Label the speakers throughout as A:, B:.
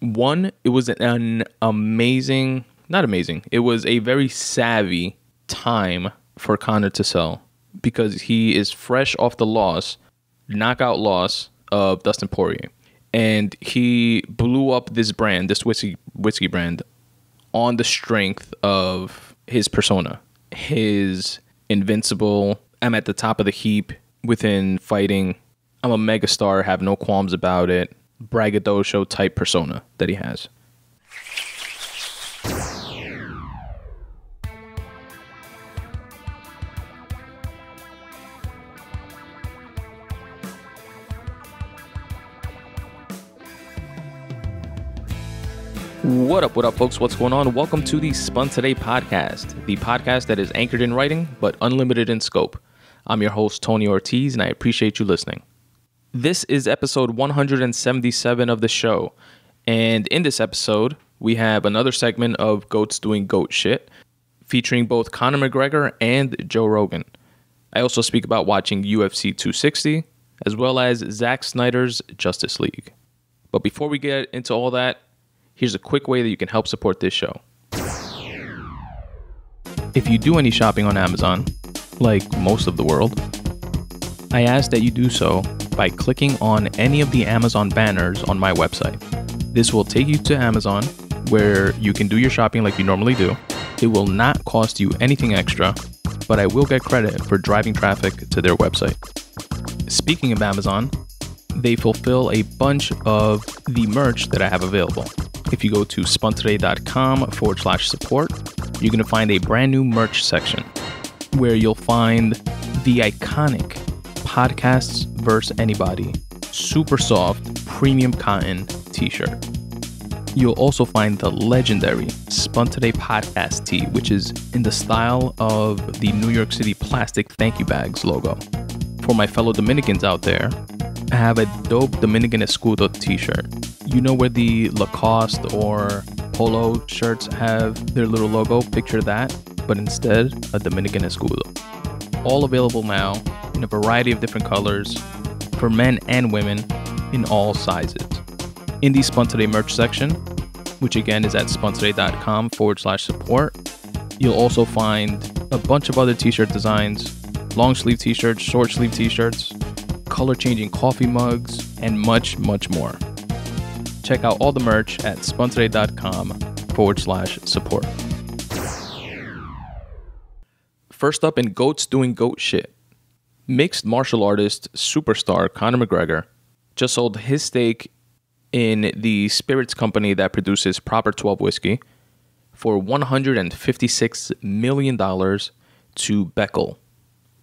A: One, it was an amazing, not amazing, it was a very savvy time for Conor to sell because he is fresh off the loss, knockout loss of Dustin Poirier. And he blew up this brand, this whiskey whiskey brand, on the strength of his persona. His invincible, I'm at the top of the heap within fighting. I'm a megastar, have no qualms about it, braggadocio type persona that he has. What up, what up, folks? What's going on? Welcome to the Spun Today podcast, the podcast that is anchored in writing but unlimited in scope. I'm your host, Tony Ortiz, and I appreciate you listening. This is episode 177 of the show, and in this episode, we have another segment of Goats Doing Goat Shit, featuring both Conor McGregor and Joe Rogan. I also speak about watching UFC 260, as well as Zack Snyder's Justice League. But before we get into all that, here's a quick way that you can help support this show. If you do any shopping on Amazon, like most of the world, I ask that you do so by clicking on any of the Amazon banners on my website. This will take you to Amazon where you can do your shopping like you normally do. It will not cost you anything extra, but I will get credit for driving traffic to their website. Speaking of Amazon, they fulfill a bunch of the merch that I have available. If you go to spuntoday.com forward slash support, you're going to find a brand new merch section where you'll find the iconic Podcasts vs. Anybody super soft premium cotton t shirt. You'll also find the legendary Spun Today podcast tee, which is in the style of the New York City plastic thank you bags logo. For my fellow Dominicans out there, I have a dope Dominican Escudo t shirt. You know where the Lacoste or Polo shirts have their little logo? Picture that, but instead, a Dominican Escudo. All available now in a variety of different colors for men and women in all sizes. In the Spun Today merch section, which again is at spuntoday.com forward slash support, you'll also find a bunch of other t shirt designs long sleeve t shirts, short sleeve t shirts, color changing coffee mugs, and much, much more. Check out all the merch at spuntoday.com forward slash support. First up in Goats Doing Goat Shit. Mixed martial artist superstar Conor McGregor just sold his stake in the spirits company that produces Proper 12 whiskey for $156 million to Becle,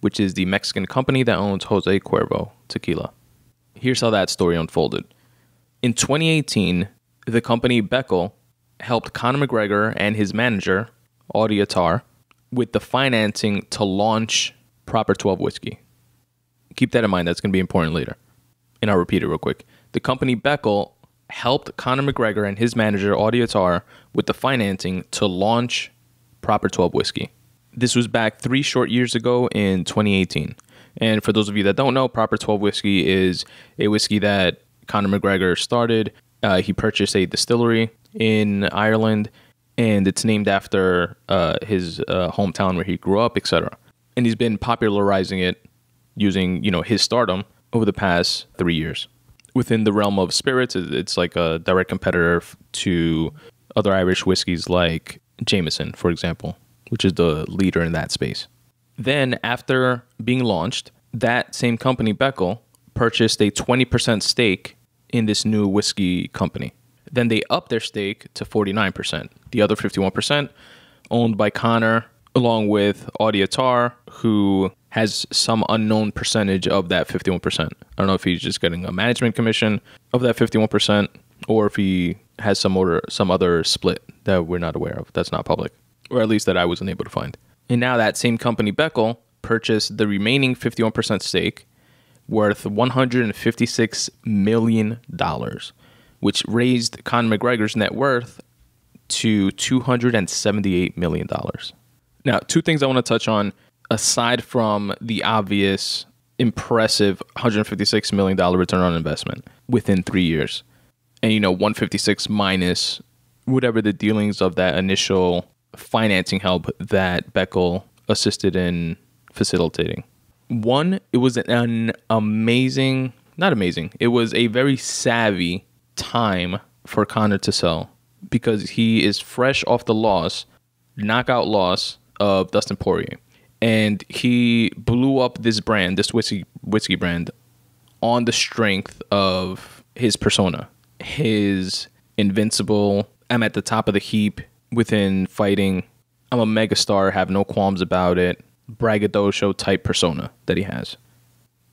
A: which is the Mexican company that owns Jose Cuervo tequila. Here's how that story unfolded. In 2018, the company Becle helped Conor McGregor and his manager, Audie with the financing to launch Proper 12 whiskey. Keep that in mind, that's going to be important later. And I'll repeat it real quick. The company Becle helped Conor McGregor and his manager, Audie Attar, with the financing to launch Proper 12 whiskey. This was back three short years ago in 2018. And for those of you that don't know, Proper 12 whiskey is a whiskey that Conor McGregor started. Uh, he purchased a distillery in Ireland, and it's named after uh, his uh, hometown where he grew up, etc. And he's been popularizing it using, you know, his stardom over the past three years. Within the realm of spirits, it's like a direct competitor to other Irish whiskeys like Jameson, for example, which is the leader in that space. Then, after being launched, that same company, Becle, purchased a 20% stake in this new whiskey company. Then they upped their stake to 49%. The other 51% owned by Conor, along with Audie Attar, who has some unknown percentage of that 51%. I don't know if he's just getting a management commission of that 51% or if he has some other some other split that we're not aware of. That's not public, or at least that I wasn't able to find. And now that same company Becle purchased the remaining 51% stake worth $156 million, which raised Conor McGregor's net worth to $278 million. Now, two things I want to touch on aside from the obvious impressive $156 million return on investment within three years. and you know 156 minus whatever the dealings of that initial financing help that Becle assisted in facilitating. One, it was an amazing, not amazing, it was a very savvy time for Conor to sell because he is fresh off the loss, knockout loss of Dustin Poirier. And he blew up this brand, this whiskey whiskey brand, on the strength of his persona. His invincible, I'm at the top of the heap within fighting. I'm a megastar, have no qualms about it braggadocio type persona that he has.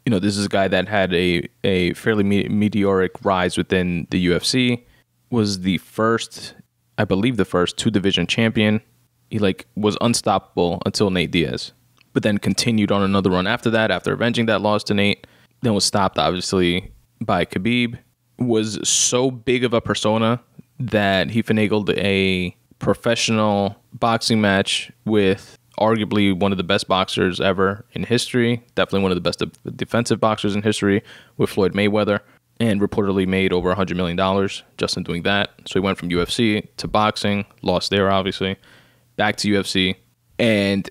A: You know, this is a guy that had a a fairly me- meteoric rise within the UFC. Was the first, I believe, the first two division champion. He like was unstoppable until Nate Diaz, but then continued on another run after that. After avenging that loss to Nate, then was stopped obviously by Khabib. Was so big of a persona that he finagled a professional boxing match with arguably one of the best boxers ever in history. Definitely one of the best defensive boxers in history with Floyd Mayweather, and reportedly made over $100 million just in doing that. So he went from UFC to boxing, lost there, obviously, back to UFC. And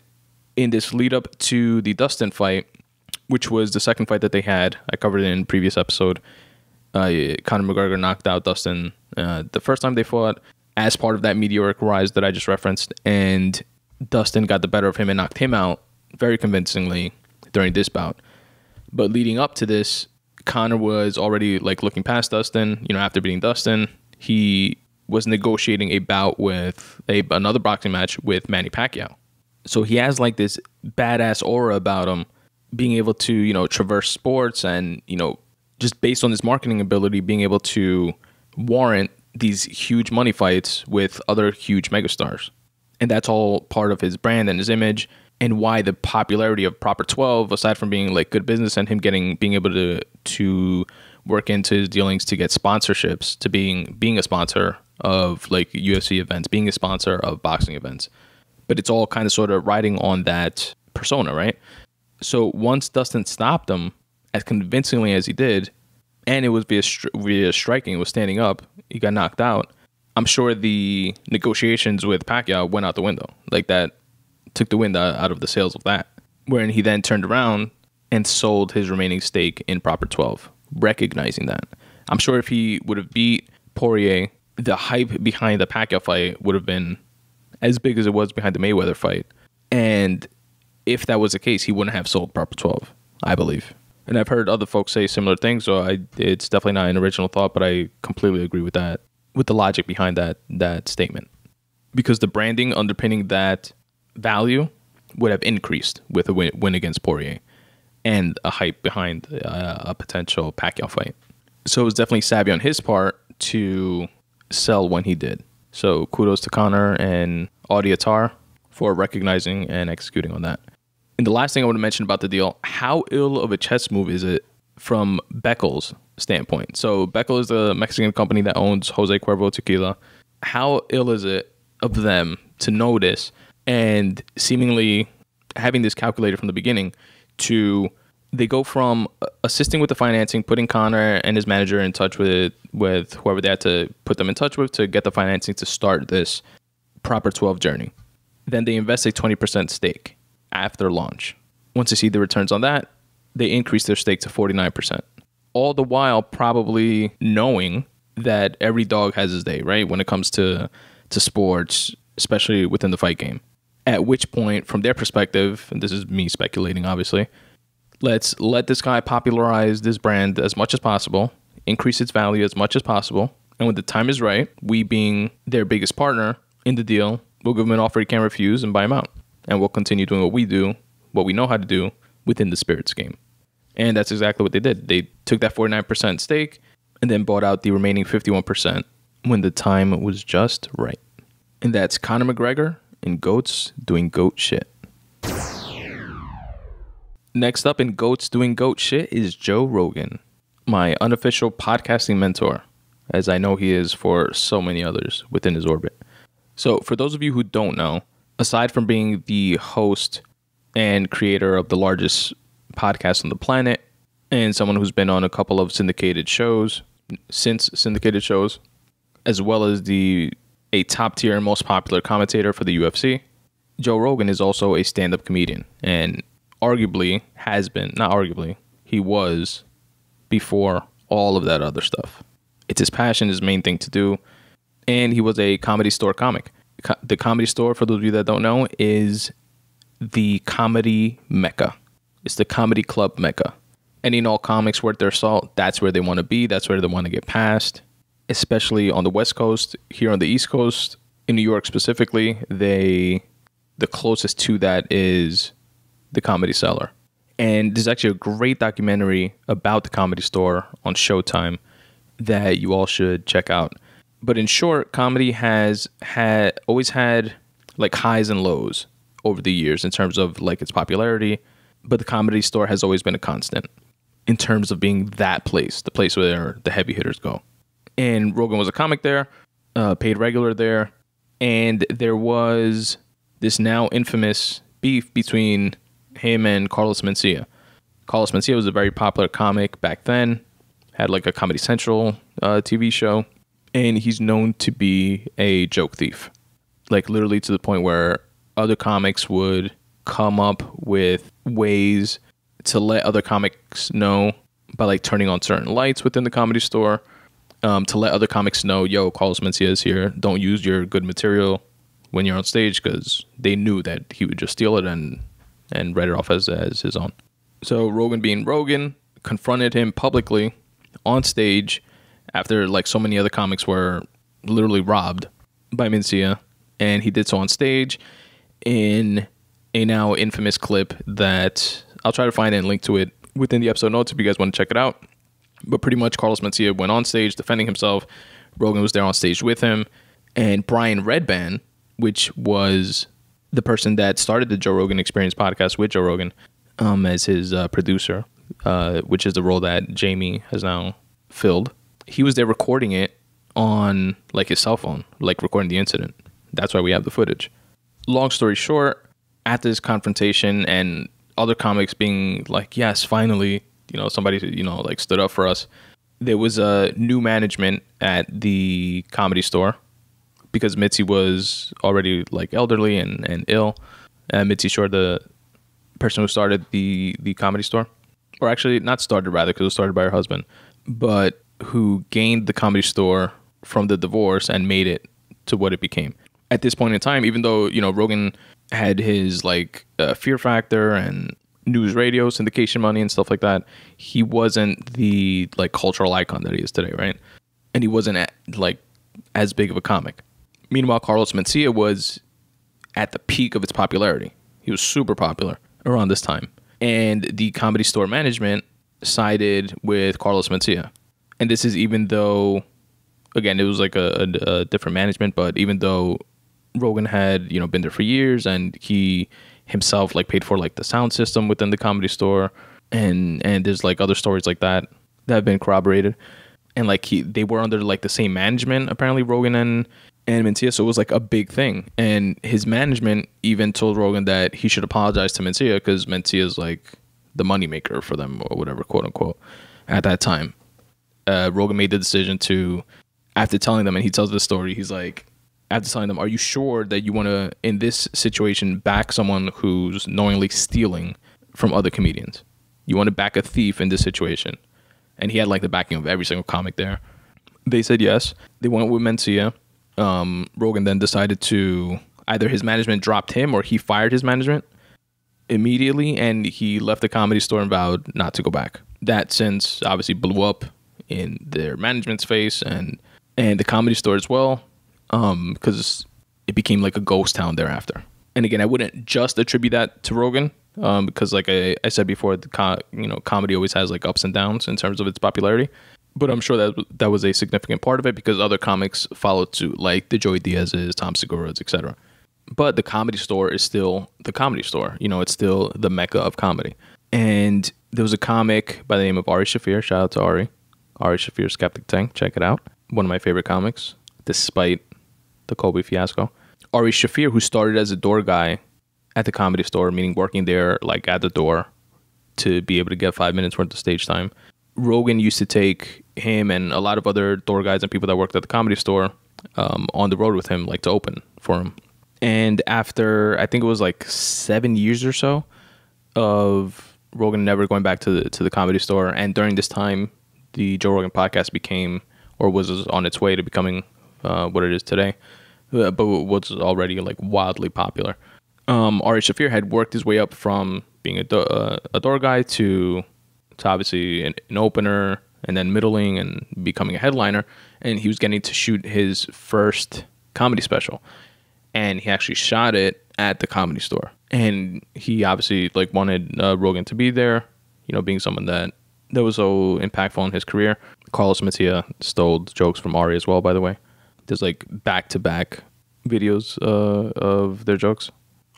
A: in this lead up to the Dustin fight, which was the second fight that they had, I covered it in previous episode. Uh, Conor McGregor knocked out Dustin uh, the first time they fought as part of that meteoric rise that I just referenced, and Dustin got the better of him and knocked him out very convincingly during this bout. But leading up to this, Conor was already like looking past Dustin. You know, after beating Dustin, he was negotiating a bout with a another boxing match with Manny Pacquiao. So he has like this badass aura about him, being able to you know traverse sports and you know just based on his marketing ability, being able to warrant these huge money fights with other huge megastars and that's all part of his brand and his image and why the popularity of proper 12 aside from being like good business and him getting being able to to work into his dealings to get sponsorships to being being a sponsor of like UFC events being a sponsor of boxing events. But it's all kind of sort of riding on that persona right? So once Dustin stopped him as convincingly as he did and it was via, via striking was standing up he got knocked out I'm sure the negotiations with Pacquiao went out the window. Like that took the wind out of the sails of that. Wherein he then turned around and sold his remaining stake in Proper 12, recognizing that. I'm sure if he would have beat Poirier, the hype behind the Pacquiao fight would have been as big as it was behind the Mayweather fight. And if that was the case, he wouldn't have sold Proper 12, I believe. And I've heard other folks say similar things, so I, it's definitely not an original thought, but I completely agree with that with the logic behind that that statement because the branding underpinning that value would have increased with a win, win against Poirier and a hype behind uh, a potential Pacquiao fight. So it was definitely savvy on his part to sell when he did. So kudos to Conor and Audie Attar for recognizing and executing on that. And the last thing I want to mention about the deal, how ill of a chess move is it from Becle's standpoint. So Becle is the Mexican company that owns Jose Cuervo Tequila. How ill is it of them to notice and seemingly having this calculated from the beginning to they go from assisting with the financing, putting Conor and his manager in touch with with whoever they had to put them in touch with to get the financing to start this proper 12 journey. Then they invest a 20% stake after launch. Once they see the returns on that, they increase their stake to 49% all the while probably knowing that every dog has his day, right? When it comes to to sports, especially within the fight game. At which point, from their perspective, and this is me speculating, obviously, let's let this guy popularize this brand as much as possible, increase its value as much as possible, and when the time is right, we being their biggest partner in the deal, we'll give them an offer he can't refuse and buy him out, and we'll continue doing what we do, what we know how to do within the spirits game. And that's exactly what they did. They took that 49% stake and then bought out the remaining 51% when the time was just right. And that's Conor McGregor and Goats doing goat shit. Next up in Goats doing goat shit is Joe Rogan, my unofficial podcasting mentor, as I know he is for so many others within his orbit. So, for those of you who don't know, aside from being the host and creator of the largest podcast on the planet and someone who's been on a couple of syndicated shows since syndicated shows, as well as the a top tier and most popular commentator for the UFC. Joe Rogan is also a stand up comedian and arguably has been, not arguably, he was before all of that other stuff. It's his passion, his main thing to do. And he was a comedy store comic. Co- the comedy store, for those of you that don't know, is the comedy mecca. It's the comedy club mecca. Any and all comics worth their salt, that's where they want to be. That's where they want to get past. Especially on the West Coast, here on the East Coast, in New York specifically, they the closest to that is the Comedy Cellar. And there's actually a great documentary about the Comedy Store on Showtime that you all should check out. But in short, comedy has had always had like highs and lows over the years in terms of like its popularity, but the Comedy Store has always been a constant in terms of being that place, the place where the heavy hitters go. And Rogan was a comic there, uh, paid regular there, and there was this now infamous beef between him and Carlos Mencia. Carlos Mencia was a very popular comic back then, had like a Comedy Central uh, TV show, and he's known to be a joke thief. Like literally to the point where other comics would come up with ways to let other comics know by like turning on certain lights within the comedy store um, to let other comics know, yo, Carlos Mencia is here. Don't use your good material when you're on stage because they knew that he would just steal it and and write it off as, as his own. So Rogan being Rogan confronted him publicly on stage after like so many other comics were literally robbed by Mencia and he did so on stage in a now infamous clip that I'll try to find and link to it within the episode notes if you guys want to check it out. But pretty much Carlos Mencia went on stage defending himself. Rogan was there on stage with him. And Brian Redban, which was the person that started the Joe Rogan Experience podcast with Joe Rogan um, as his uh, producer, uh, which is the role that Jamie has now filled. He was there recording it on like his cell phone, like recording the incident. That's why we have the footage. Long story short, at this confrontation and other comics being like, "Yes, finally, you know, somebody you know like stood up for us." There was a new management at the comedy store because Mitzi was already like elderly and, and ill. And Mitzi Shore, the person who started the the comedy store, or actually not started rather because it was started by her husband, but who gained the comedy store from the divorce and made it to what it became. At this point in time, even though you know Rogan had his like uh, Fear Factor and news radio syndication money and stuff like that, he wasn't the like cultural icon that he is today, right? And he wasn't at, like as big of a comic. Meanwhile, Carlos Mencia was at the peak of its popularity. He was super popular around this time. And the comedy store management sided with Carlos Mencia. And this is even though, again, it was like a, a, a different management, but even though Rogan had, you know, been there for years and he himself like paid for like the sound system within the comedy store and and there's like other stories like that that have been corroborated and like he they were under like the same management apparently Rogan and and Mencia, so it was like a big thing. And his management even told Rogan that he should apologize to Mencia because Mencia is like the moneymaker for them or whatever, quote unquote, at that time. Uh, Rogan made the decision to, after telling them, and he tells the story, he's like, after sign them, are you sure that you want to, in this situation, back someone who's knowingly stealing from other comedians? You want to back a thief in this situation? And he had like the backing of every single comic there. They said yes. They went with Mencia um, Rogan then decided to either his management dropped him or he fired his management immediately and he left the comedy store and vowed not to go back. That since obviously blew up in their management's face and and the comedy store as well um because it became like a ghost town thereafter. And again, I wouldn't just attribute that to Rogan um, because like I, I said before, the co- you know comedy always has like ups and downs in terms of its popularity but I'm sure that that was a significant part of it because other comics followed suit, like the Joey Diaz's, Tom Segura's, etc. But the comedy store is still the comedy store. You know, it's still the mecca of comedy. And there was a comic by the name of Ari Shaffir. Shout out to Ari. Ari Shaffir Skeptic Tank. Check it out. One of my favorite comics, despite the Kobe fiasco. Ari Shaffir, who started as a door guy at the comedy store, meaning working there like at the door to be able to get five minutes worth of stage time Rogan used to take him and a lot of other door guys and people that worked at the comedy store um, on the road with him, like to open for him. And after I think it was like seven years or so of Rogan never going back to the to the comedy store, and during this time, the Joe Rogan podcast became or was on its way to becoming uh, what it is today, but was already like wildly popular. Um, Ari Shaffir had worked his way up from being a, do- uh, a door guy to to obviously an, an opener and then middling and becoming a headliner, and he was getting to shoot his first comedy special, and he actually shot it at the comedy store, and he obviously like wanted uh, Rogan to be there, you know, being someone that that was so impactful in his career. Carlos Mencia stole jokes from Ari as well, by the way. There's like back to back videos uh, of their jokes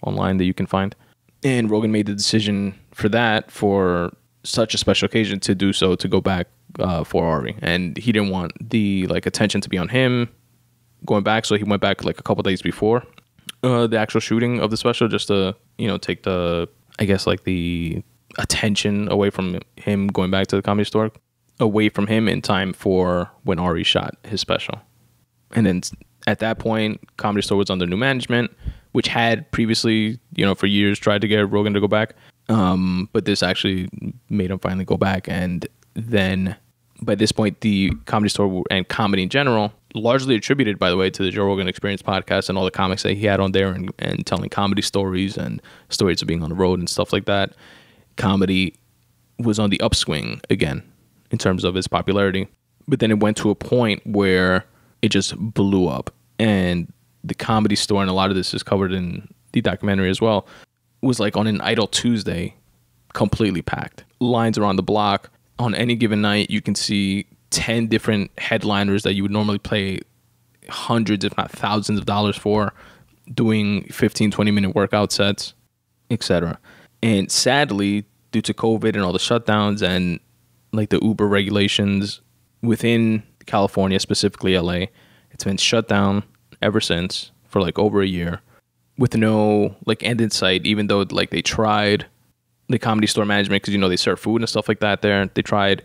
A: online that you can find. And Rogan made the decision for that for such a special occasion to do so to go back uh, for Ari, and he didn't want the like attention to be on him going back, so he went back like a couple days before uh, the actual shooting of the special, just to you know take the I guess like the attention away from him going back to the comedy store, away from him in time for when Ari shot his special, and then at that point, comedy store was under new management, which had previously you know for years tried to get Rogan to go back. Um, but this actually made him finally go back, and then by this point, the comedy store and comedy in general, largely attributed, by the way, to the Joe Rogan Experience podcast and all the comics that he had on there and, and telling comedy stories and stories of being on the road and stuff like that. Comedy was on the upswing again in terms of its popularity. But then it went to a point where it just blew up. And the comedy store, and a lot of this is covered in the documentary as well, was like on an idle Tuesday, completely packed. Lines around the block on any given night, you can see 10 different headliners that you would normally pay hundreds, if not thousands of dollars for, doing 15, 20 minute workout sets, etc. And sadly, due to COVID and all the shutdowns and like the Uber regulations within California, specifically LA, it's been shut down ever since for like over a year with no like end in sight, even though like they tried the comedy store management because you know they serve food and stuff like that there. They tried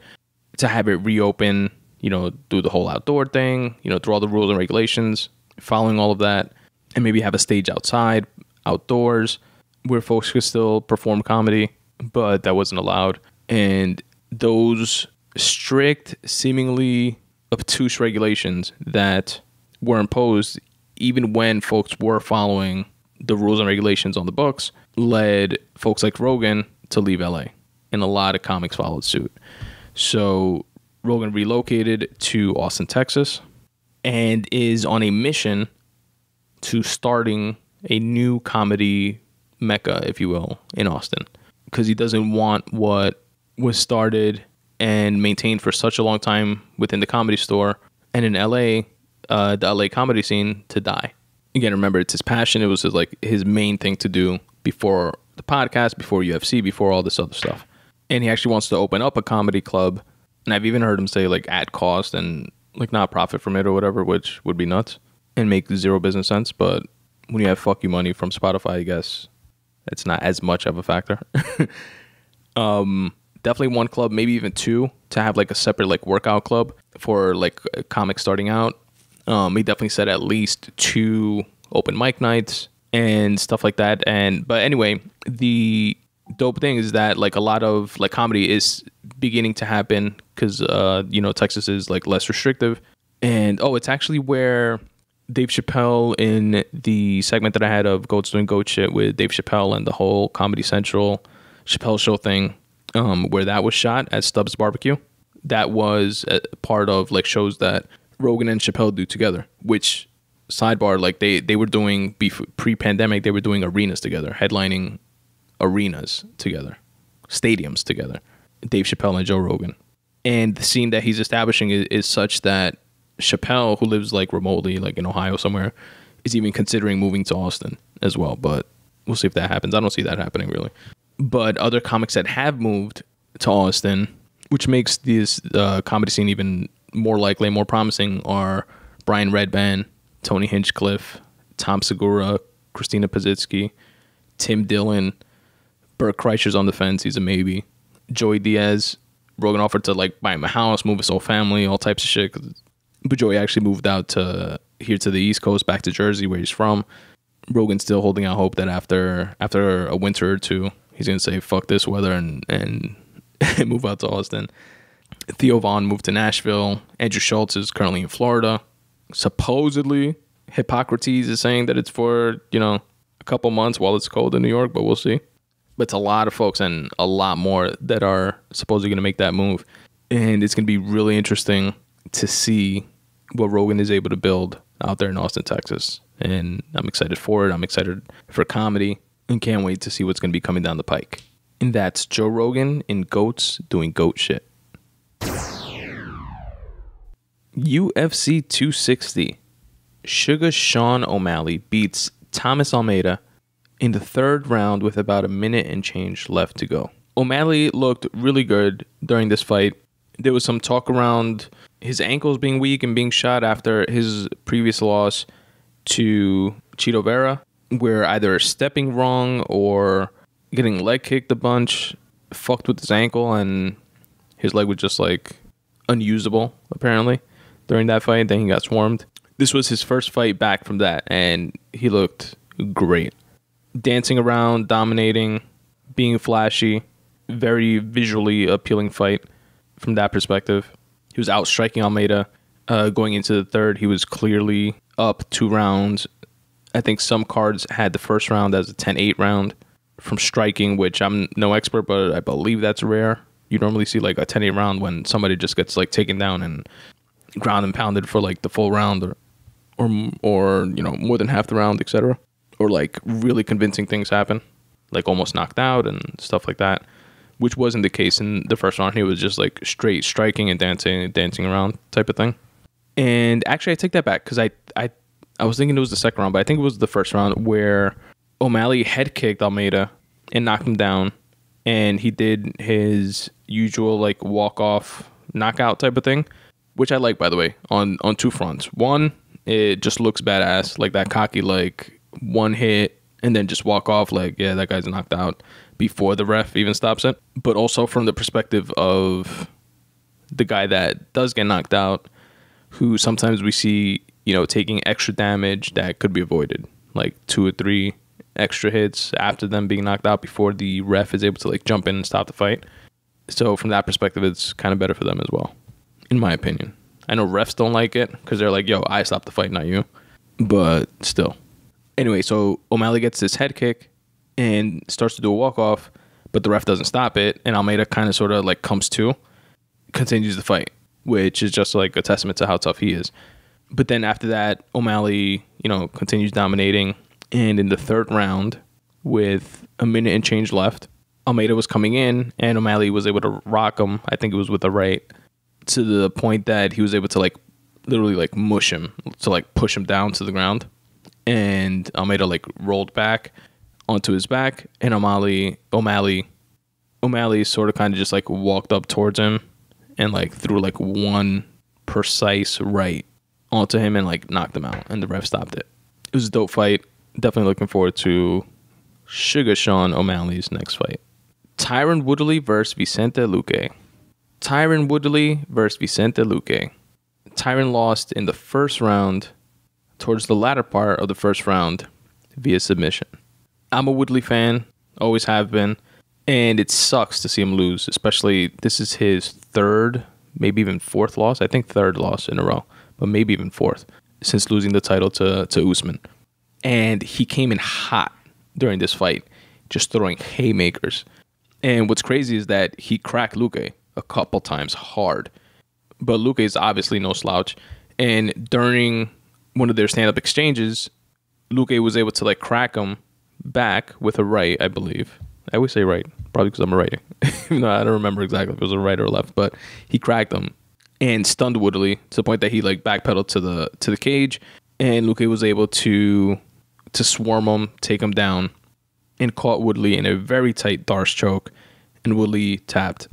A: to have it reopen, you know, do the whole outdoor thing, you know, through all the rules and regulations, following all of that, and maybe have a stage outside, outdoors, where folks could still perform comedy, but that wasn't allowed. And those strict, seemingly obtuse regulations that were imposed, even when folks were following the rules and regulations on the books, led folks like Rogan to leave LA. And a lot of comics followed suit. So Rogan relocated to Austin, Texas, and is on a mission to starting a new comedy mecca, if you will, in Austin. Because he doesn't want what was started and maintained for such a long time within the comedy store and in LA, uh, the LA comedy scene to die. Again, remember, it's his passion. It was his, like his main thing to do before the podcast, before UFC, before all this other stuff. And he actually wants to open up a comedy club. And I've even heard him say like at cost and like not profit from it or whatever, which would be nuts and make zero business sense. But when you have fuck you money from Spotify, I guess it's not as much of a factor. um, definitely one club, maybe even two, to have like a separate like workout club for like comics starting out. Um, he definitely said at least two open mic nights and stuff like that. And but anyway, the dope thing is that like a lot of like comedy is beginning to happen because uh, you know Texas is like less restrictive. And oh, it's actually where Dave Chappelle in the segment that I had of Goats Doing Goat Shit with Dave Chappelle and the whole Comedy Central Chappelle Show thing, um, where that was shot at Stubbs Barbecue. That was part of like shows that Rogan and Chappelle do together, which sidebar like they they were doing pre-pandemic they were doing arenas together headlining arenas together stadiums together dave chappelle and joe rogan and the scene that he's establishing is, is such that chappelle who lives like remotely like in ohio somewhere is even considering moving to austin as well but we'll see if that happens i don't see that happening really but other comics that have moved to austin which makes this uh, comedy scene even more likely more promising are brian redban Tony Hinchcliffe, Tom Segura, Christina Pazsitzky, Tim Dillon, Bert Kreischer's on the fence. He's a maybe. Joey Diaz, Rogan offered to like buy him a house, move his whole family, all types of shit. But Joey actually moved out to here to the East Coast, back to Jersey, where he's from. Rogan's still holding out hope that after after a winter or two, he's gonna say fuck this weather and and move out to Austin. Theo Von moved to Nashville. Andrew Schulz is currently in Florida. Supposedly, Hippocrates is saying that it's for you know a couple months while it's cold in New York, but we'll see. But it's a lot of folks and a lot more that are supposedly going to make that move, and it's going to be really interesting to see what Rogan is able to build out there in Austin, Texas. And I'm excited for it. I'm excited for comedy and can't wait to see what's going to be coming down the pike. And that's Joe Rogan in Goats doing goat shit. UFC 260. Sugar Sean O'Malley beats Thomas Almeida in the third round with about a minute and change left to go. O'Malley looked really good during this fight. There was some talk around his ankles being weak and being shot after his previous loss to Chito Vera, where either stepping wrong or getting leg kicked a bunch fucked with his ankle and his leg was just like unusable apparently during that fight. Then he got swarmed. This was his first fight back from that, and he looked great. Dancing around, dominating, being flashy, very visually appealing fight from that perspective. He was out striking Almeida. Uh, going into the third, he was clearly up two rounds. I think some cards had the first round as a 10 8 round from striking, which I'm no expert, but I believe that's rare. You normally see like a 10 8 round when somebody just gets like taken down and ground and pounded for like the full round or or or you know more than half the round, etc. Or like really convincing things happen, like almost knocked out and stuff like that, which wasn't the case in the first round. He was just like straight striking and dancing, dancing around type of thing. And actually, I take that back because I I I was thinking it was the second round, but I think it was the first round where O'Malley head kicked Almeida and knocked him down, and he did his usual like walk off knockout type of thing, which I like by the way on on two fronts. One, it just looks badass, like that cocky like one hit and then just walk off like yeah that guy's knocked out before the ref even stops it. But also from the perspective of the guy that does get knocked out, who sometimes we see you know taking extra damage that could be avoided, like two or three extra hits after them being knocked out before the ref is able to like jump in and stop the fight. So from that perspective, it's kind of better for them as well, in my opinion. I know refs don't like it because they're like, "Yo, I stopped the fight, not you," but still. Anyway, so O'Malley gets this head kick and starts to do a walk off, but the ref doesn't stop it, and Almeida kind of sort of like comes to, continues the fight, which is just like a testament to how tough he is. But then after that, O'Malley, you know, continues dominating, and in the third round, with a minute and change left, Almeida was coming in, and O'Malley was able to rock him. I think it was with the right, to the point that he was able to like literally like mush him to like push him down to the ground, and Almeida like rolled back onto his back, and O'Malley O'Malley O'Malley sort of kind of just like walked up towards him and like threw like one precise right onto him and like knocked him out, and the ref stopped it. It was a dope fight. Definitely looking forward to Sugar Sean O'Malley's next fight. Tyron Woodley versus Vicente Luque. Tyron Woodley versus Vicente Luque. Tyron lost in the first round, towards the latter part of the first round, via submission. I'm a Woodley fan, always have been, and it sucks to see him lose, especially this is his third, maybe even fourth loss. I think third loss in a row, but maybe even fourth since losing the title to, to Usman. And he came in hot during this fight, just throwing haymakers. And what's crazy is that he cracked Luque a couple times hard. But Luque is obviously no slouch. And during one of their stand up exchanges, Luque was able to like crack him back with a right, I believe. I always say right, probably because I'm a. Even though I don't remember exactly if it was a right or left, but he cracked him and stunned Woodley to the point that he like backpedaled to the to the cage, and Luque was able to to swarm him, take him down, and caught Woodley in a very tight Darce choke, and Woodley tapped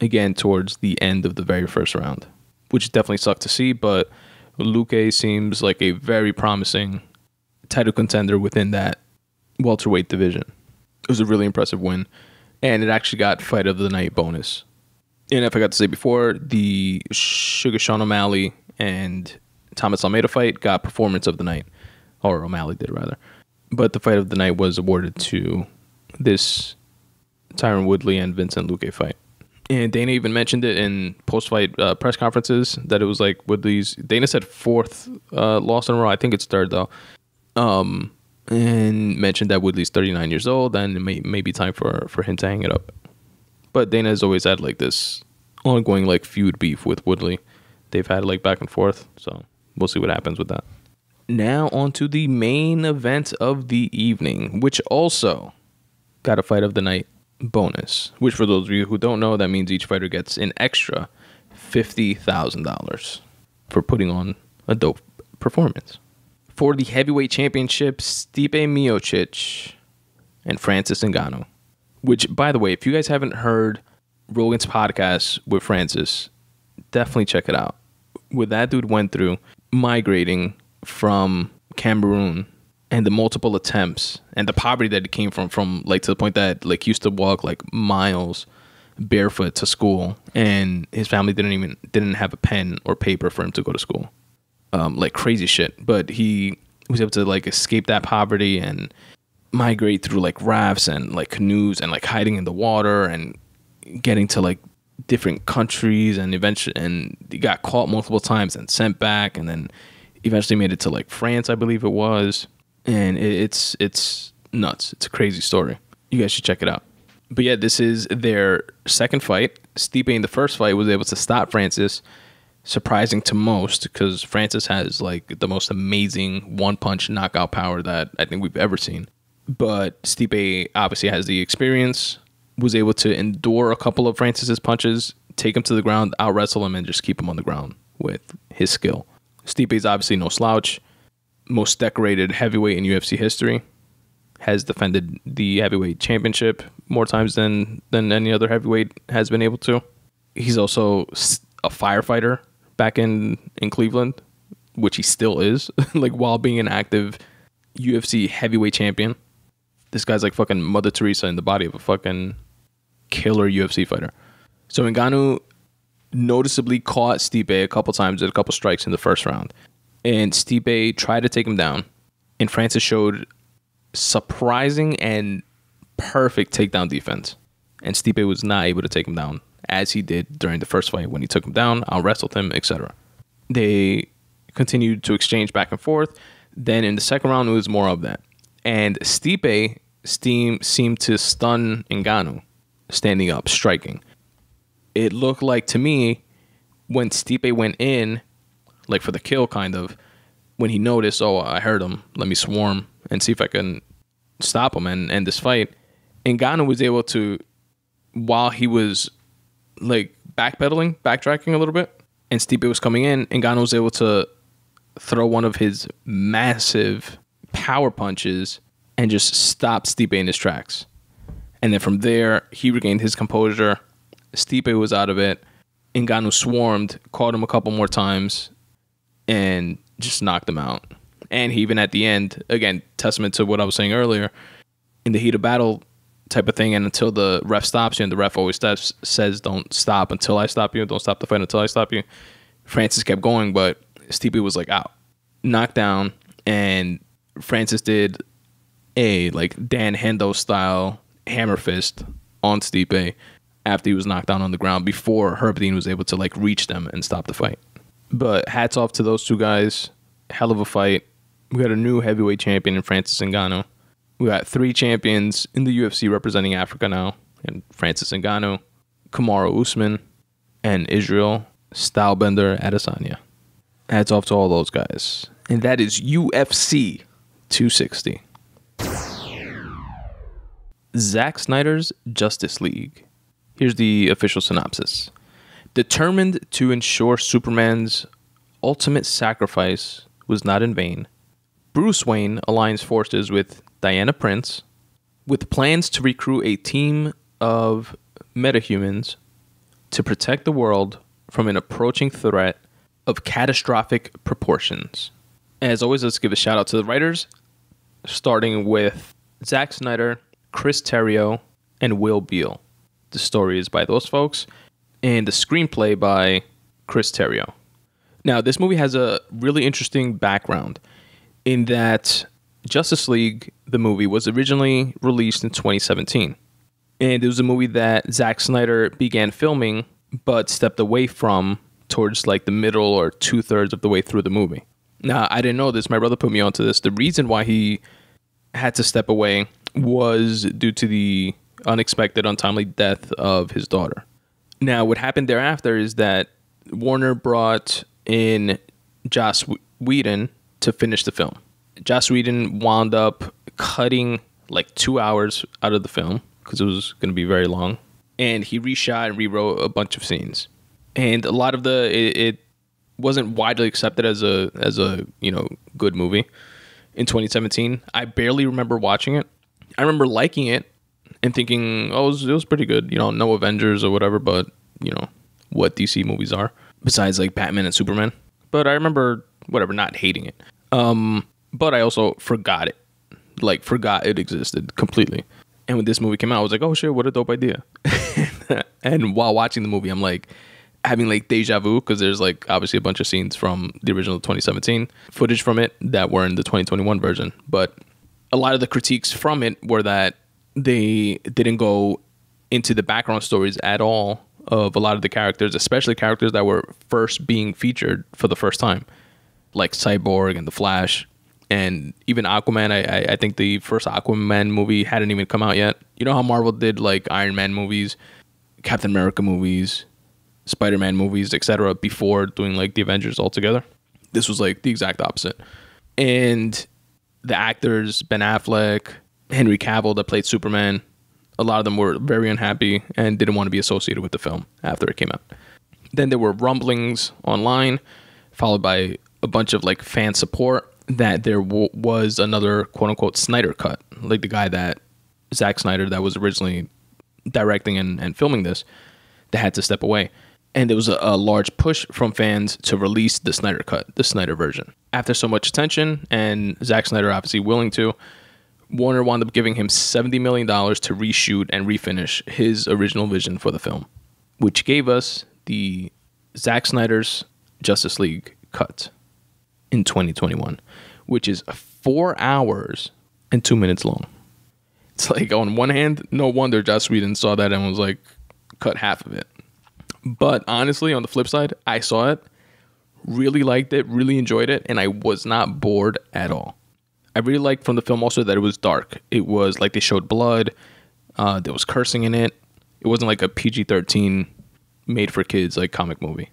A: again towards the end of the very first round, which definitely sucked to see. But Luque seems like a very promising title contender within that welterweight division. It was a really impressive win, and it actually got fight of the night bonus, And if I forgot to say before, the Sugar Sean O'Malley and Thomas Almeida fight got performance of the night, or O'Malley did rather. But the fight of the night was awarded to this Tyron Woodley and Vincent Luque fight. And Dana even mentioned it in post-fight uh, press conferences that it was like Woodley's. Dana said fourth uh, loss in a row. I think it's third though. Um, and mentioned that Woodley's 39 years old and it may, may be time for for him to hang it up. But Dana has always had like this ongoing like feud beef with Woodley. They've had like back and forth, so we'll see what happens with that. Now on to the main event of the evening, which also got a fight of the night bonus. Which for those of you who don't know, that means each fighter gets an extra fifty thousand dollars for putting on a dope performance. For the heavyweight championship, Stipe Miocic and Francis Ngannou. Which, by the way, if you guys haven't heard Rogan's podcast with Francis, definitely check it out. What that dude went through migrating from Cameroon and the multiple attempts and the poverty that it came from from like to the point that like used to walk like miles barefoot to school and his family didn't even didn't have a pen or paper for him to go to school um, like crazy shit but he was able to like escape that poverty and migrate through like rafts and like canoes and like hiding in the water and getting to like different countries and eventually and he got caught multiple times and sent back and then eventually made it to like France I believe it was. And it, it's it's nuts. It's a crazy story. You guys should check it out. But yeah this is their second fight. Stipe in the first fight was able to stop Francis surprising to most because Francis has like the most amazing one punch knockout power that I think we've ever seen but Stipe obviously has the experience was able to endure a couple of Francis's punches, take him to the ground, out wrestle him, and just keep him on the ground with his skill. Stipe is obviously no slouch, most decorated heavyweight in UFC history, has defended the heavyweight championship more times than than any other heavyweight has been able to. He's also a firefighter back in in Cleveland, which he still is, like while being an active UFC heavyweight champion. This guy's like fucking Mother Teresa in the body of a fucking killer UFC fighter. So Ngannou noticeably caught Stipe a couple times at a couple strikes in the first round. And Stipe tried to take him down. And Francis showed surprising and perfect takedown defense. And Stipe was not able to take him down as he did during the first fight when he took him down, out wrestled him, etc. They continued to exchange back and forth. Then in the second round, it was more of that. And Stipe steam seemed to stun Ngannou standing up, striking. It looked like to me when Stipe went in, like for the kill, kind of, when he noticed, oh, I heard him, let me swarm and see if I can stop him and end this fight. Ngannou was able to, while he was like backpedaling, backtracking a little bit, and Stipe was coming in, Ngannou was able to throw one of his massive power punches and just stop Stipe in his tracks. And then from there, he regained his composure. Stipe was out of it. Ngannou swarmed, caught him a couple more times, and just knocked him out. And he even at the end, again, testament to what I was saying earlier, in the heat of battle type of thing. And until the ref stops you, and the ref always steps, says, "Don't stop until I stop you. Don't stop the fight until I stop you." Francis kept going, but Stipe was like out, knocked down, and Francis did a like Dan Hendo style hammer fist on Stipe after he was knocked down on the ground before Herb Dean was able to like reach them and stop the fight. But hats off to those two guys. Hell of a fight. We got a new heavyweight champion in Francis Ngannou. We got three champions in the UFC representing Africa now, and Francis Ngannou, Kamaru Usman, and Israel Stylebender Adesanya. Hats off to all those guys. And that is UFC 260. Zack Snyder's Justice League. Here's the official synopsis. Determined to ensure Superman's ultimate sacrifice was not in vain, Bruce Wayne aligns forces with Diana Prince with plans to recruit a team of metahumans to protect the world from an approaching threat of catastrophic proportions. As always, let's give a shout out to the writers, starting with Zack Snyder Chris Terrio, and Will Beall. The story is by those folks. and the screenplay by Chris Terrio. Now, this movie has a really interesting background in that Justice League, the movie, was originally released in 2017. And it was a movie that Zack Snyder began filming but stepped away from towards like the middle or two thirds of the way through the movie. Now, I didn't know this. My brother put me onto this. The reason why he had to step away was due to the unexpected, untimely death of his daughter. Now, what happened thereafter is that Warner brought in Joss Whedon to finish the film. Joss Whedon wound up cutting like two hours out of the film because it was going to be very long, and he reshot and rewrote a bunch of scenes. And a lot of the it, it wasn't widely accepted as a as a you know good movie in 2017. I barely remember watching it. I remember liking it and thinking, oh, it was, it was pretty good. You know, no Avengers or whatever, but you know what DC movies are besides like Batman and Superman. But I remember whatever, not hating it. Um, but I also forgot it, like forgot it existed completely. And when this movie came out, I was like, oh shit, what a dope idea. and while watching the movie, I'm like having like deja vu because there's like obviously a bunch of scenes from the original 2017 footage from it that were in the 2021 version. But a lot of the critiques from it were that they didn't go into the background stories at all of a lot of the characters, especially characters that were first being featured for the first time, like Cyborg and the Flash, and even Aquaman. I I think the first Aquaman movie hadn't even come out yet. You know how Marvel did like Iron Man movies, Captain America movies, Spider Man movies, etc. Before doing like the Avengers altogether. This was like the exact opposite, and the actors Ben Affleck, Henry Cavill that played Superman, a lot of them were very unhappy and didn't want to be associated with the film after it came out. Then there were rumblings online, followed by a bunch of like fan support that there w- was another quote unquote Snyder cut, like the guy that Zack Snyder that was originally directing and, and filming this, that had to step away. And there was a, a large push from fans to release the Snyder cut, the Snyder version. After so much attention, and Zack Snyder obviously willing to, Warner wound up giving him $70 million to reshoot and refinish his original vision for the film, which gave us the Zack Snyder's Justice League cut in 2021, which is four hours and two minutes long. It's like, on one hand, no wonder Joss Whedon saw that and was like, cut half of it. But honestly, on the flip side, I saw it, really liked it, really enjoyed it, and I was not bored at all. I really liked from the film also that it was dark. It was like they showed blood. Uh, there was cursing in it. It wasn't like a PG thirteen made for kids like comic movie.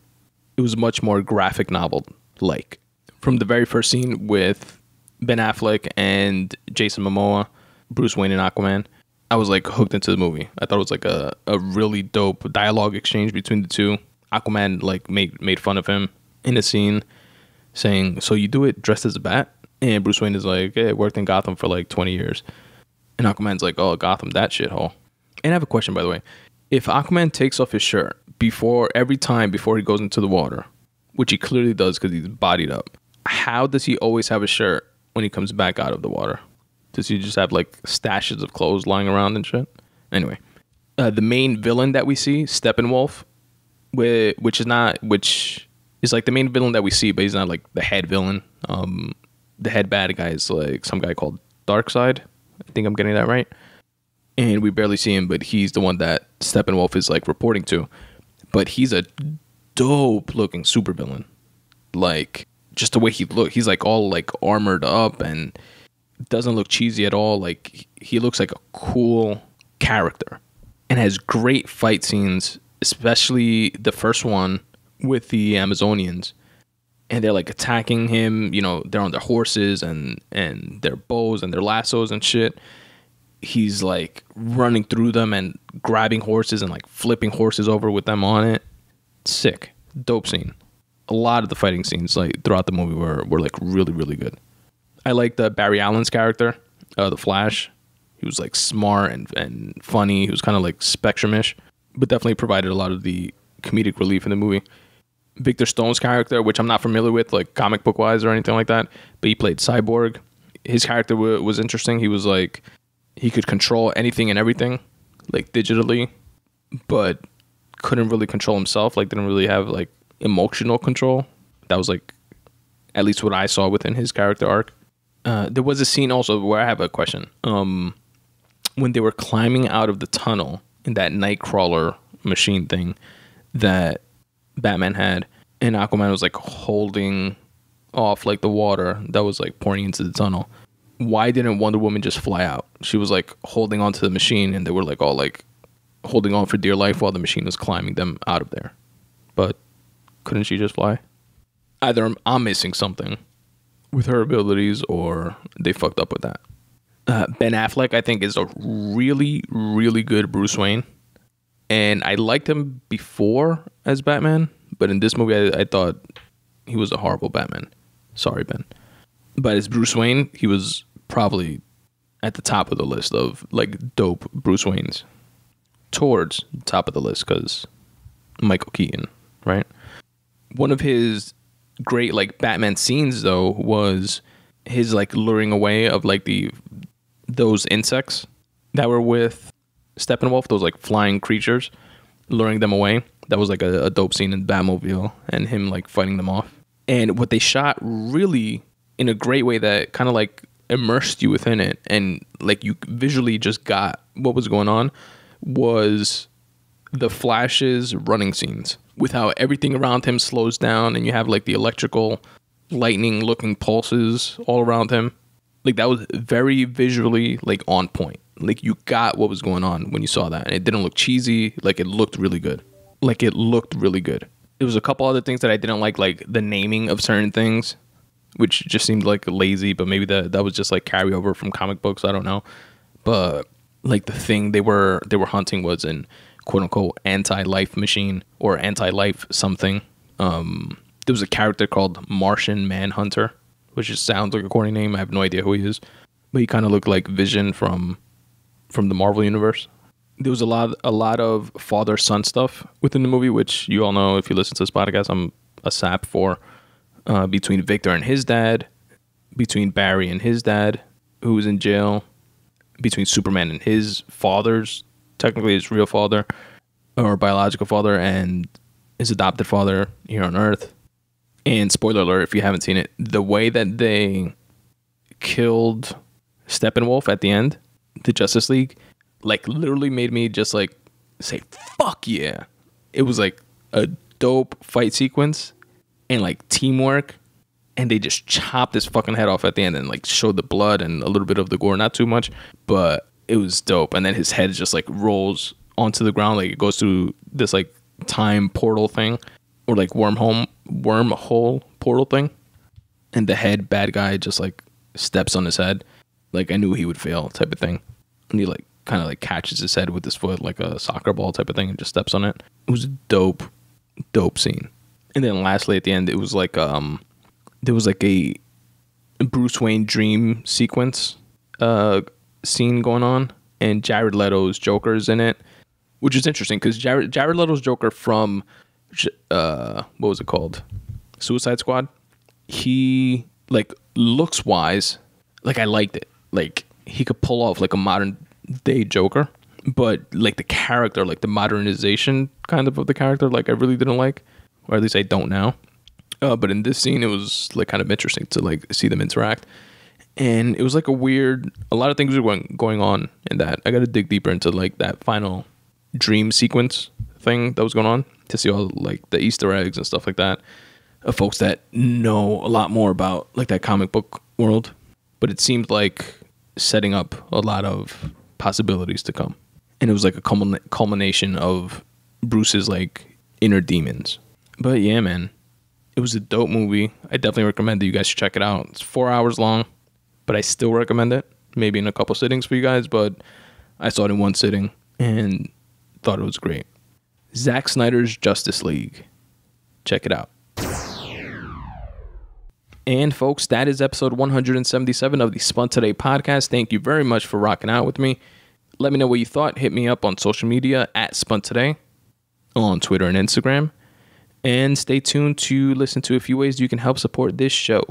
A: It was much more graphic novel like. From the very first scene with Ben Affleck and Jason Momoa, Bruce Wayne and Aquaman, I was like hooked into the movie. I thought it was like a, a really dope dialogue exchange between the two. Aquaman like made made fun of him in a scene, saying, "So you do it dressed as a bat?" And Bruce Wayne is like, "Yeah, hey, worked in Gotham for like 20 years. And Aquaman's like, oh, Gotham, that shithole. And I have a question, by the way. If Aquaman takes off his shirt before every time before he goes into the water, which he clearly does because he's bodied up, how does he always have a shirt when he comes back out of the water? Does he just have like stashes of clothes lying around and shit? Anyway, uh, the main villain that we see, Steppenwolf, which is not, which is like the main villain that we see, but he's not like the head villain. Um, the head bad guy is like some guy called Darkseid. I think I'm getting that right. And we barely see him, but he's the one that Steppenwolf is like reporting to. But he's a dope looking supervillain. Like just the way he look, he's like all like armored up and doesn't look cheesy at all. Like he looks like a cool character and has great fight scenes, especially the first one with the Amazonians and they're like attacking him. You know, they're on their horses and and their bows and their lassos and shit. He's like running through them and grabbing horses and like flipping horses over with them on it. Sick, dope scene. A lot of the fighting scenes like throughout the movie were were like really really good. I like the Barry Allen's character, uh, the Flash. He was like smart and and funny. He was kind of like Spectrumish, but definitely provided a lot of the comedic relief in the movie. Victor Stone's character, which I'm not familiar with, like comic book wise or anything like that, but he played Cyborg. His character w- was interesting. He was like, he could control anything and everything, like digitally, but couldn't really control himself, like didn't really have like emotional control. That was like at least what I saw within his character arc. Uh, there was a scene also where I have a question. Um, when they were climbing out of the tunnel in that Knightcrawler machine thing that Batman had, and Aquaman was like holding off like the water that was like pouring into the tunnel. Why didn't Wonder Woman just fly out? She was like holding onto the machine, and they were like all like holding on for dear life while the machine was climbing them out of there. But couldn't she just fly? Either I'm, I'm missing something with her abilities, or they fucked up with that. Uh, ben Affleck, I think, is a really, really good Bruce Wayne, and I liked him before as Batman, but in this movie, I, I thought he was a horrible Batman. Sorry, Ben. But as Bruce Wayne, he was probably at the top of the list of like dope Bruce Waynes. Towards the top of the list because Michael Keaton, right? One of his great like Batman scenes though was his like luring away of like the those insects that were with Steppenwolf, those like flying creatures, luring them away. That was like a, a dope scene in Batmobile and him like fighting them off. And what they shot really in a great way that kind of like immersed you within it and like you visually just got what was going on was the flashes running scenes with how everything around him slows down and you have like the electrical lightning looking pulses all around him. Like that was very visually like on point. Like you got what was going on when you saw that. And it didn't look cheesy. Like it looked really good. Like it looked really good. There was a couple other things that i didn't like like the naming of certain things which just seemed like lazy but maybe that that was just like carryover from comic books. I don't know. But like the thing they were they were hunting was an quote unquote anti life machine or anti life something. Um, there was a character called Martian Manhunter, which just sounds like a corny name. I have no idea who he is, but he kind of looked like Vision from from the Marvel universe. There was a lot a lot of father son stuff within the movie, which you all know if you listen to this podcast. I'm a sap for uh, between Victor and his dad, between Barry and his dad, who was in jail, between Superman and his father's technically his real father or biological father and his adopted father here on Earth. And spoiler alert, if you haven't seen it, the way that they killed Steppenwolf at the end, the Justice League, like literally made me just like say fuck yeah. It was like a dope fight sequence and like teamwork and they just chopped his fucking head off at the end and like showed the blood and a little bit of the gore, not too much, but it was dope. And then his head just like rolls onto the ground, like it goes through this like time portal thing, or like wormhole wormhole portal thing, and the head bad guy just like steps on his head, like I knew he would fail type of thing, and he like kind of like catches his head with his foot like a soccer ball type of thing and just steps on it. It was a dope, dope scene. And then lastly at the end, it was like um, there was like a Bruce Wayne dream sequence uh scene going on, and Jared Leto's Joker's in it, which is interesting because Jared Jared Leto's Joker from uh, what was it called, Suicide Squad. He like looks wise, like I liked it. Like he could pull off like a modern day Joker, but like the character, like the modernization kind of of the character, like I really didn't like, or at least I don't now. Uh, but in this scene, it was like kind of interesting to like see them interact and it was like a weird a lot of things were going going on in that. I gotta dig deeper into like that final dream sequence thing that was going on to see all like the easter eggs and stuff like that of folks that know a lot more about like that comic book world. But it seemed like setting up a lot of possibilities to come. And it was like a culmination of bruce's like inner demons. But yeah man it was a dope movie. I definitely recommend that you guys check it out. It's four hours long but I still recommend it. Maybe in a couple sittings for you guys, but I saw it in one sitting and thought it was great. Zack Snyder's Justice League. Check it out. And folks, that is episode 177 of the Spun Today podcast. Thank you very much for rocking out with me. Let me know what you thought. Hit me up on social media at Spun Today on Twitter and Instagram. And stay tuned to listen to a few ways you can help support this show.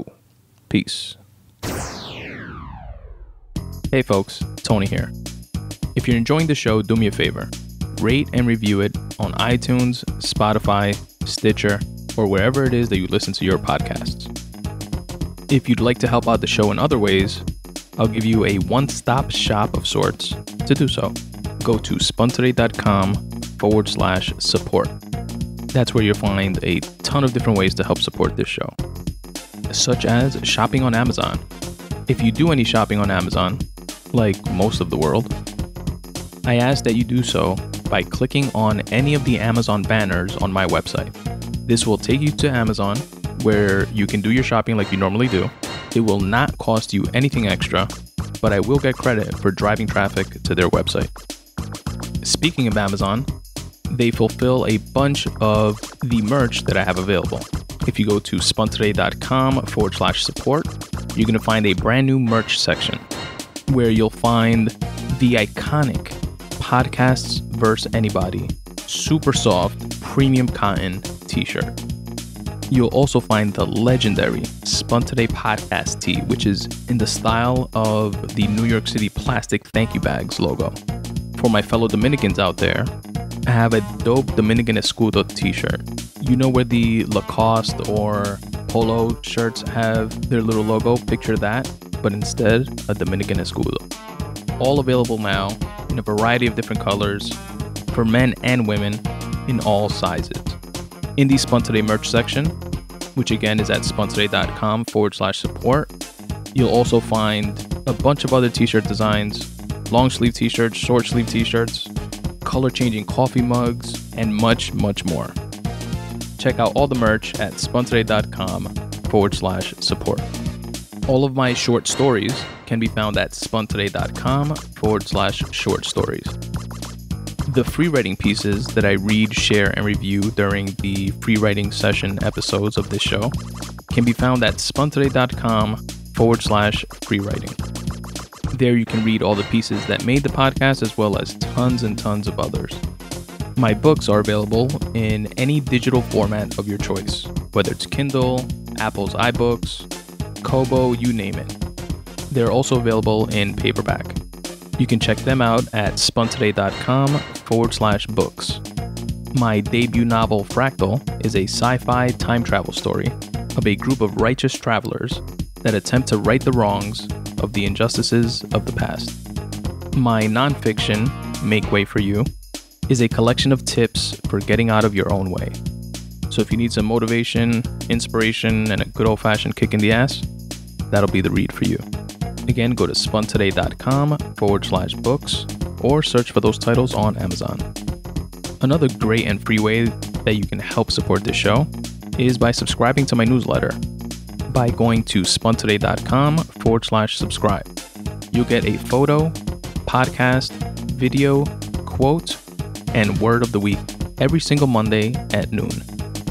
A: Peace. Hey folks, Tony here. If you're enjoying the show, do me a favor. rate and review it on iTunes, Spotify, Stitcher, or wherever it is that you listen to your podcasts. If you'd like to help out the show in other ways, I'll give you a one stop shop of sorts to do so. Go to spuntoday.com forward slash support. That's where you'll find a ton of different ways to help support this show, such as shopping on Amazon. If you do any shopping on Amazon, like most of the world, I ask that you do so by clicking on any of the Amazon banners on my website. This will take you to Amazon where you can do your shopping like you normally do. It will not cost you anything extra, but I will get credit for driving traffic to their website. Speaking of Amazon, they fulfill a bunch of the merch that I have available. If you go to spuntoday.com forward slash support, you're going to find a brand new merch section where you'll find the iconic Podcasts vs. Anybody super soft premium cotton t shirt. You'll also find the legendary Spun Today podcast tee, which is in the style of the New York City plastic thank you bags logo. For my fellow Dominicans out there, I have a dope Dominican Escudo t shirt. You know where the Lacoste or Polo shirts have their little logo? Picture that, but instead, a Dominican Escudo. All available now in a variety of different colors for men and women in all sizes. In the Spun Today merch section, which again is at spuntoday.com forward slash support, you'll also find a bunch of other t shirt designs long sleeve t shirts, short sleeve t shirts, color changing coffee mugs, and much, much more. Check out all the merch at spuntoday.com forward slash support. All of my short stories can be found at spuntoday.com forward slash short stories. The free writing pieces that I read, share, and review during the free writing session episodes of this show can be found at spuntoday.com forward slash free writing. There you can read all the pieces that made the podcast as well as tons and tons of others. My books are available in any digital format of your choice, whether it's Kindle, Apple's iBooks, Kobo, you name it. They're also available in paperback. You can check them out at spuntoday.com forward slash books. My debut novel, Fractal, is a sci fi time travel story of a group of righteous travelers that attempt to right the wrongs of the injustices of the past. My nonfiction, Make Way for You, is a collection of tips for getting out of your own way. So if you need some motivation, inspiration, and a good old fashioned kick in the ass, that'll be the read for you. Again, go to spuntoday.com forward slash books or search for those titles on Amazon. Another great and free way that you can help support this show is by subscribing to my newsletter by going to spuntoday.com forward slash subscribe. You'll get a photo, podcast, video, quote, and word of the week every single Monday at noon.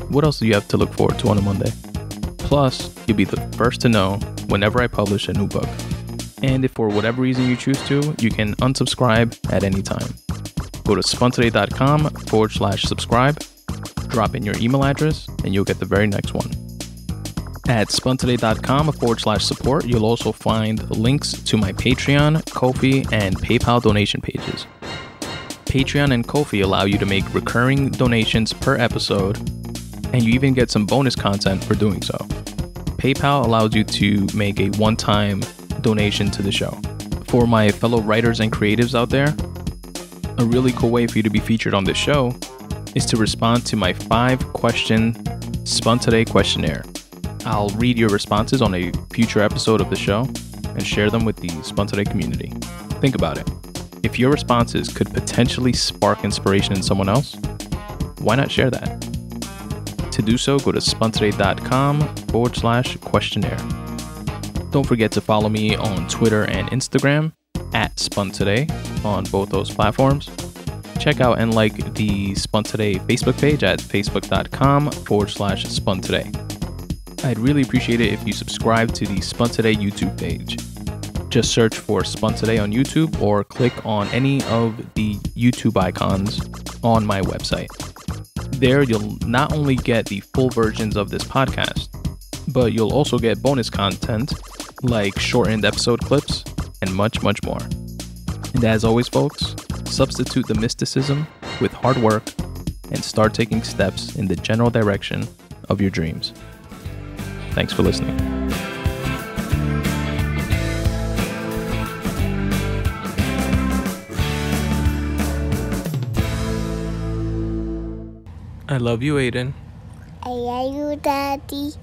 A: What else do you have to look forward to on a Monday? Plus, you'll be the first to know whenever I publish a new book. And if for whatever reason you choose to, you can unsubscribe at any time. Go to spuntoday.com forward slash subscribe, drop in your email address, and you'll get the very next one. At spuntoday.com forward slash support, you'll also find links to my Patreon, Ko-fi, and PayPal donation pages. Patreon and Ko-fi allow you to make recurring donations per episode, and you even get some bonus content for doing so. PayPal allows you to make a one time donation to the show. For my fellow writers and creatives out there, a really cool way for you to be featured on this show is to respond to my five question Spun Today questionnaire. I'll read your responses on a future episode of the show and share them with the Spun Today community. Think about it. If your responses could potentially spark inspiration in someone else, why not share that? To do so, go to spuntoday.com forward slash questionnaire. Don't forget to follow me on Twitter and Instagram at Spun Today on both those platforms. Check out and like the Spun Today Facebook page at facebook.com forward slash Spun Today. I'd really appreciate it if you subscribe to the Spun Today YouTube page. Just search for Spun Today on YouTube or click on any of the YouTube icons on my website. There, you'll not only get the full versions of this podcast, but you'll also get bonus content like shortened episode clips and much, much more. And as always, folks, substitute the mysticism with hard work and start taking steps in the general direction of your dreams. Thanks for listening. I love you, Aiden.
B: I love you, Daddy.